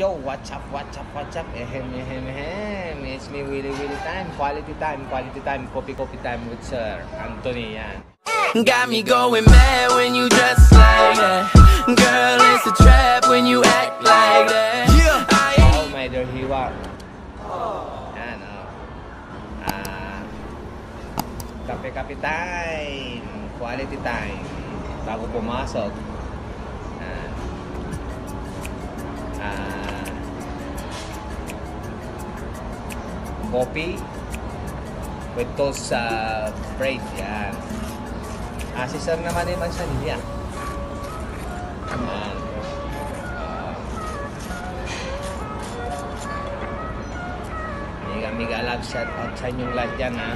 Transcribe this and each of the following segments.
yo, what's up, what's up, what's up? Ehem, ehem, ehem. It's me, Willy Willy time. Quality time, quality time. Coffee, coffee time with Sir Anthony. Yan. Got me going mad when you dress like that. Girl, it's a trap when you act like that. Yeah. I Oh, my dear hiwa. Yan, oh. Ah, kape-kape time. Quality time. Bago pumasok. Coffee with toast sa bread. Yan. Ah, si Sir naman ay mansanilya. Yan. Ah, Mega love shot out sa inyong lahat dyan ha.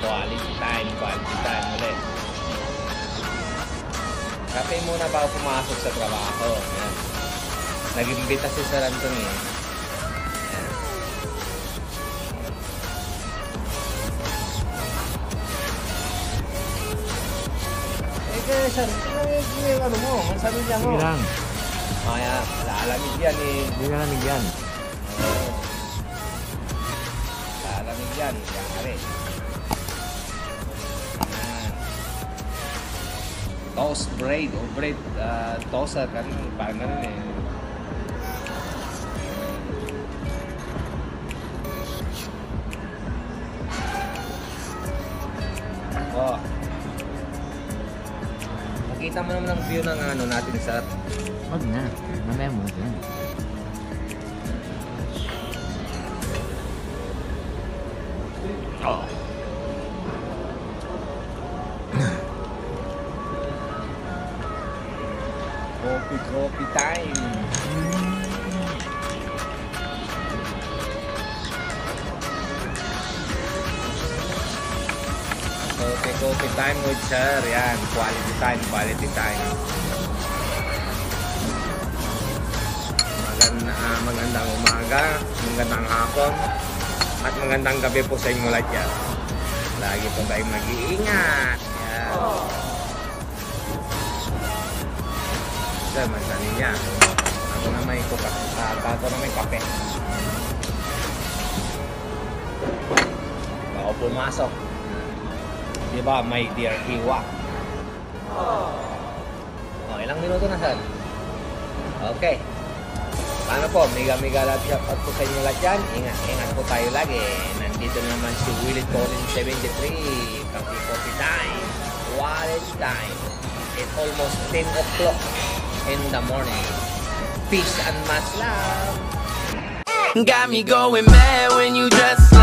Quality time, quality time ulit. Kape muna bago pumasok sa trabaho. Nag-imbita si Sir Anthony. Kaya Sir, ano yung ano mo? Ang sabi niya mo? Sige lang. Kaya, laalamig yan eh. Hindi ka lamig yan. Oo. Lalamig yan. Yari. Toast bread. O bread. Uh, toaster. Ganun. Parang ganun eh. Nakita mo naman ang view ng ano natin sa Huwag na. Mamaya mo yan. Oh. Coffee, coffee time. Coffee, coffee time with sir. Yan, quality time, quality time. Maganda, ah, magandang umaga, magandang hapon, at magandang gabi po sa inyo lahat yan. Lagi po tayong mag-iingat. Yan. Sir, masanin niya. Ako na may kuka. Ah, ako na may kape. Ako pumasok. Di ba, my dear Iwa? Oh, ilang minuto na, sir? Okay. Paano po? Mega mega love shout out po sa inyo lahat dyan. Ingat, ingat po tayo lagi. Nandito naman si Willie Collins 73. Coffee coffee time. Wallet time. It's almost 10 o'clock in the morning. Peace and much love. got me going mad when you dress